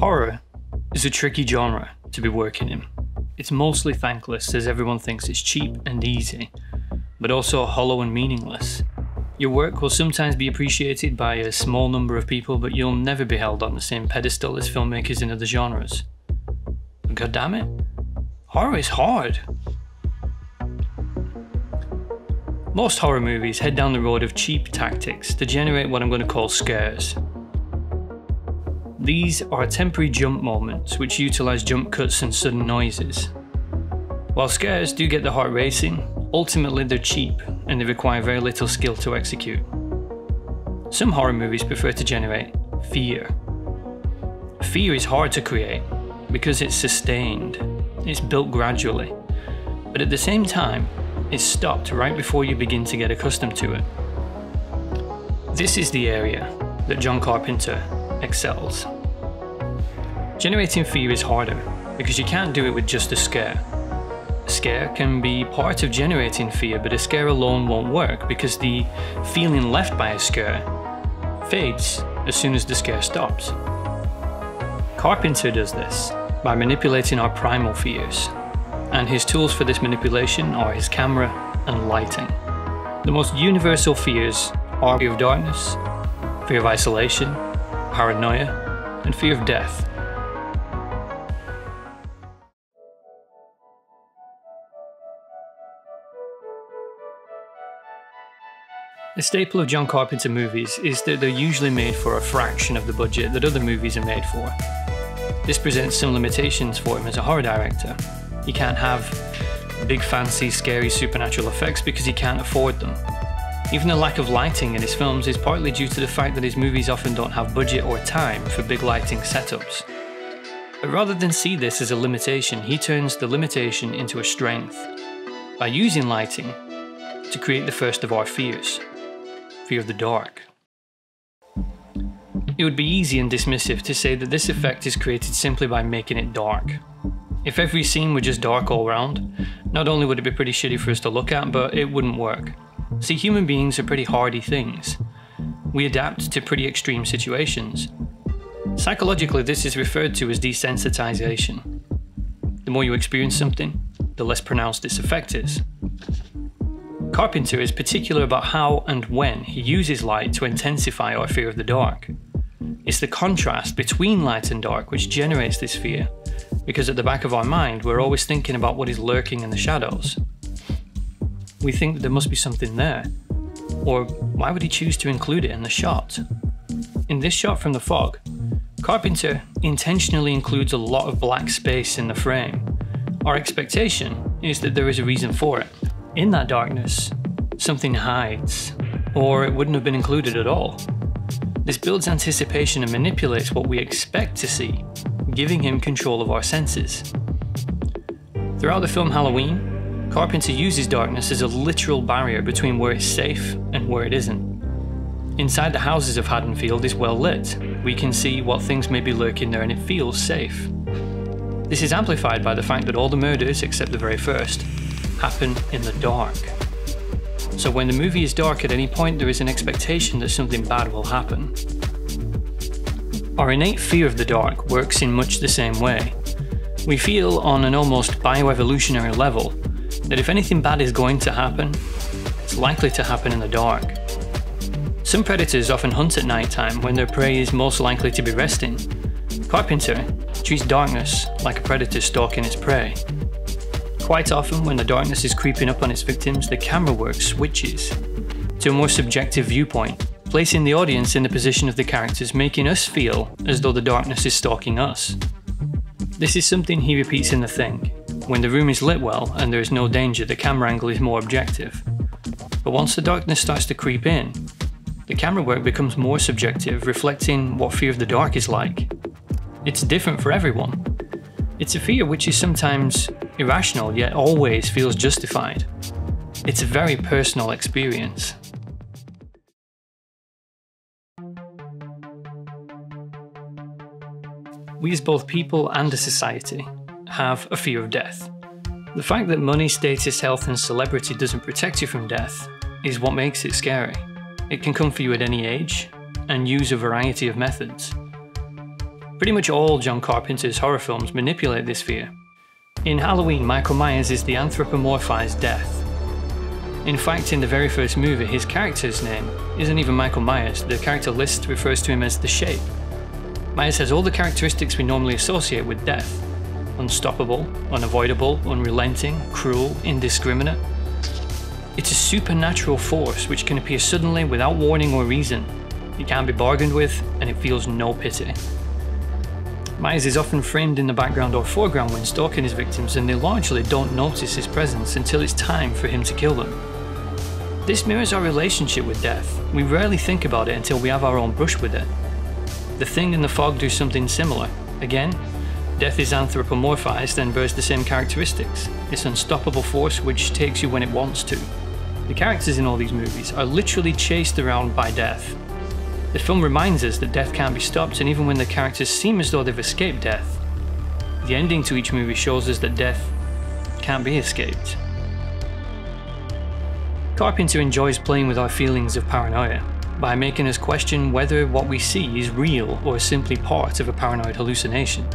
Horror is a tricky genre to be working in. It's mostly thankless as everyone thinks it's cheap and easy, but also hollow and meaningless. Your work will sometimes be appreciated by a small number of people, but you'll never be held on the same pedestal as filmmakers in other genres. God damn it, horror is hard. Most horror movies head down the road of cheap tactics to generate what I'm going to call scares. These are temporary jump moments which utilise jump cuts and sudden noises. While scares do get the heart racing, ultimately they're cheap and they require very little skill to execute. Some horror movies prefer to generate fear. Fear is hard to create because it's sustained, it's built gradually, but at the same time, it's stopped right before you begin to get accustomed to it. This is the area that John Carpenter excels. Generating fear is harder because you can't do it with just a scare. A scare can be part of generating fear, but a scare alone won't work because the feeling left by a scare fades as soon as the scare stops. Carpenter does this by manipulating our primal fears, and his tools for this manipulation are his camera and lighting. The most universal fears are fear of darkness, fear of isolation, paranoia, and fear of death. A staple of John Carpenter movies is that they're usually made for a fraction of the budget that other movies are made for. This presents some limitations for him as a horror director. He can't have big fancy scary supernatural effects because he can't afford them. Even the lack of lighting in his films is partly due to the fact that his movies often don't have budget or time for big lighting setups. But rather than see this as a limitation, he turns the limitation into a strength by using lighting to create the first of our fears fear of the dark. It would be easy and dismissive to say that this effect is created simply by making it dark. If every scene were just dark all round, not only would it be pretty shitty for us to look at, but it wouldn't work. See, human beings are pretty hardy things. We adapt to pretty extreme situations. Psychologically, this is referred to as desensitization. The more you experience something, the less pronounced its effect is. Carpenter is particular about how and when he uses light to intensify our fear of the dark. It's the contrast between light and dark which generates this fear, because at the back of our mind we're always thinking about what is lurking in the shadows, we think that there must be something there. Or why would he choose to include it in the shot? In this shot from the fog, Carpenter intentionally includes a lot of black space in the frame. Our expectation is that there is a reason for it. In that darkness, something hides, or it wouldn't have been included at all. This builds anticipation and manipulates what we expect to see, giving him control of our senses. Throughout the film Halloween, Carpenter uses darkness as a literal barrier between where it's safe and where it isn't. Inside the houses of Haddonfield is well lit. We can see what things may be lurking there and it feels safe. This is amplified by the fact that all the murders, except the very first, happen in the dark. So when the movie is dark at any point, there is an expectation that something bad will happen. Our innate fear of the dark works in much the same way. We feel on an almost bioevolutionary level that if anything bad is going to happen, it's likely to happen in the dark. Some predators often hunt at night time when their prey is most likely to be resting. Carpenter treats darkness like a predator stalking its prey. Quite often, when the darkness is creeping up on its victims, the camera work switches to a more subjective viewpoint, placing the audience in the position of the characters, making us feel as though the darkness is stalking us. This is something he repeats in The Thing, when the room is lit well and there is no danger, the camera angle is more objective. But once the darkness starts to creep in, the camera work becomes more subjective, reflecting what fear of the dark is like. It's different for everyone. It's a fear which is sometimes irrational, yet always feels justified. It's a very personal experience. We as both people and a society have a fear of death. The fact that money, status, health, and celebrity doesn't protect you from death is what makes it scary. It can come for you at any age and use a variety of methods. Pretty much all John Carpenter's horror films manipulate this fear. In Halloween, Michael Myers is the anthropomorphized death. In fact, in the very first movie, his character's name isn't even Michael Myers, the character list refers to him as the Shape. Myers has all the characteristics we normally associate with death unstoppable, unavoidable, unrelenting, cruel, indiscriminate. It's a supernatural force which can appear suddenly without warning or reason. It can't be bargained with, and it feels no pity. Myers is often framed in the background or foreground when stalking his victims, and they largely don't notice his presence until it's time for him to kill them. This mirrors our relationship with death. We rarely think about it until we have our own brush with it. The Thing and the Fog do something similar. Again, death is anthropomorphized and bears the same characteristics. This unstoppable force which takes you when it wants to. The characters in all these movies are literally chased around by death. The film reminds us that death can't be stopped, and even when the characters seem as though they've escaped death, the ending to each movie shows us that death can't be escaped. Carpenter enjoys playing with our feelings of paranoia by making us question whether what we see is real or simply part of a paranoid hallucination.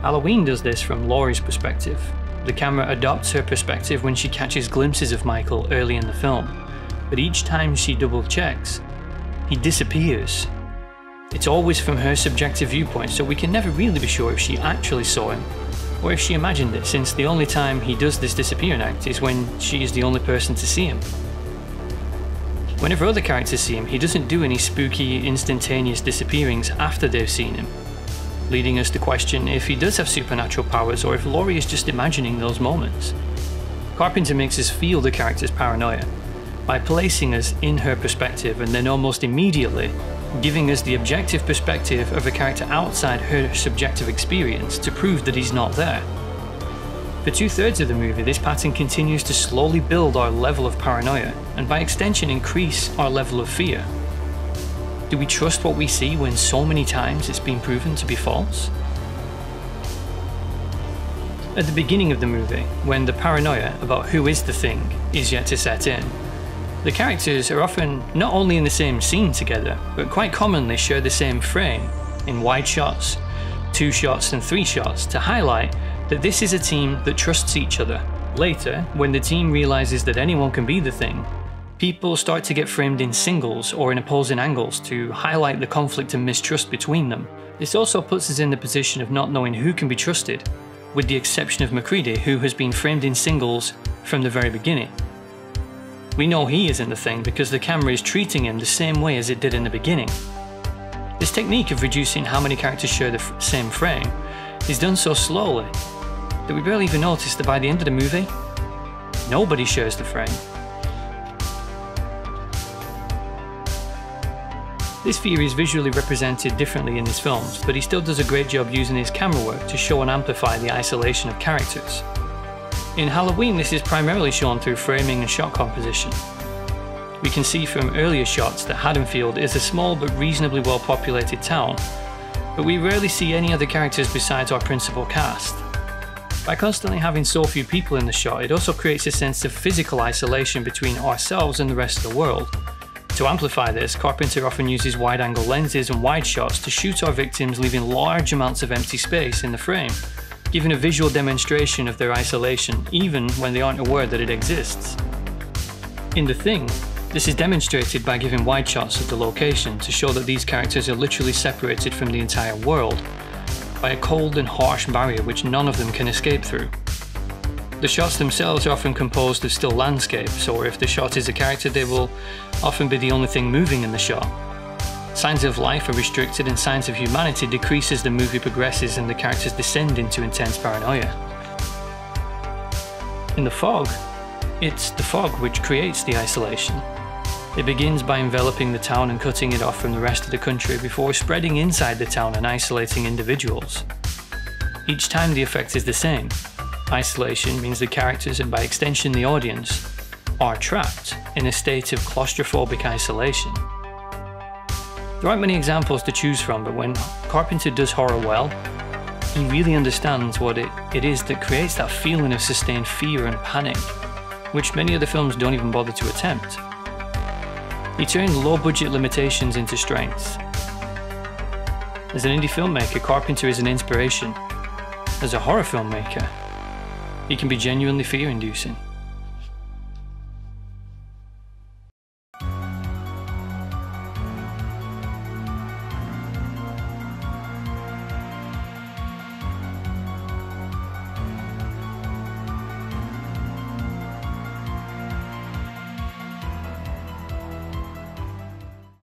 Halloween does this from Laurie's perspective. The camera adopts her perspective when she catches glimpses of Michael early in the film, but each time she double checks, he disappears. It's always from her subjective viewpoint, so we can never really be sure if she actually saw him or if she imagined it, since the only time he does this disappearing act is when she is the only person to see him. Whenever other characters see him, he doesn't do any spooky, instantaneous disappearings after they've seen him, leading us to question if he does have supernatural powers or if Laurie is just imagining those moments. Carpenter makes us feel the character's paranoia by placing us in her perspective and then almost immediately giving us the objective perspective of a character outside her subjective experience to prove that he's not there. For two thirds of the movie, this pattern continues to slowly build our level of paranoia, and by extension, increase our level of fear. Do we trust what we see when so many times it's been proven to be false? At the beginning of the movie, when the paranoia about who is the thing is yet to set in, the characters are often not only in the same scene together, but quite commonly share the same frame in wide shots, two shots, and three shots to highlight that this is a team that trusts each other. Later, when the team realizes that anyone can be the thing, people start to get framed in singles or in opposing angles to highlight the conflict and mistrust between them. This also puts us in the position of not knowing who can be trusted, with the exception of MacReady, who has been framed in singles from the very beginning. We know he isn't the thing because the camera is treating him the same way as it did in the beginning. This technique of reducing how many characters share the same frame is done so slowly that we barely even notice that by the end of the movie, nobody shares the frame. This fear is visually represented differently in his films, but he still does a great job using his camera work to show and amplify the isolation of characters. In Halloween, this is primarily shown through framing and shot composition. We can see from earlier shots that Haddonfield is a small but reasonably well populated town, but we rarely see any other characters besides our principal cast. By constantly having so few people in the shot, it also creates a sense of physical isolation between ourselves and the rest of the world. To amplify this, Carpenter often uses wide angle lenses and wide shots to shoot our victims, leaving large amounts of empty space in the frame, giving a visual demonstration of their isolation, even when they aren't aware that it exists. In The Thing, this is demonstrated by giving wide shots of the location to show that these characters are literally separated from the entire world, by a cold and harsh barrier which none of them can escape through. The shots themselves are often composed of still landscapes, or if the shot is a character, they will often be the only thing moving in the shot. Signs of life are restricted and signs of humanity decrease as the movie progresses and the characters descend into intense paranoia. In the fog, it's the fog which creates the isolation. It begins by enveloping the town and cutting it off from the rest of the country before spreading inside the town and isolating individuals. Each time the effect is the same. Isolation means the characters and by extension the audience are trapped in a state of claustrophobic isolation. There aren't many examples to choose from, but when Carpenter does horror well, he really understands what it, it is that creates that feeling of sustained fear and panic, which many other films don't even bother to attempt. He turned low budget limitations into strengths. As an indie filmmaker, Carpenter is an inspiration. As a horror filmmaker, he can be genuinely fear inducing.